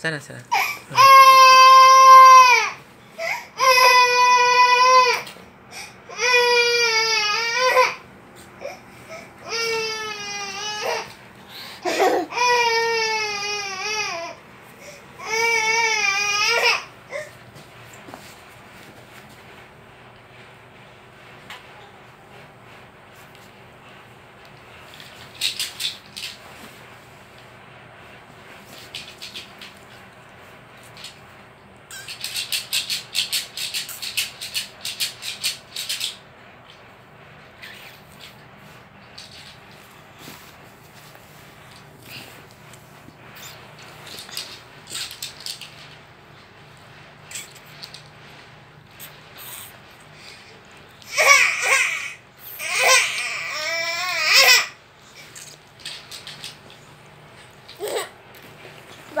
算了算了。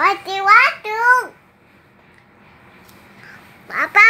Wati Watu. Papa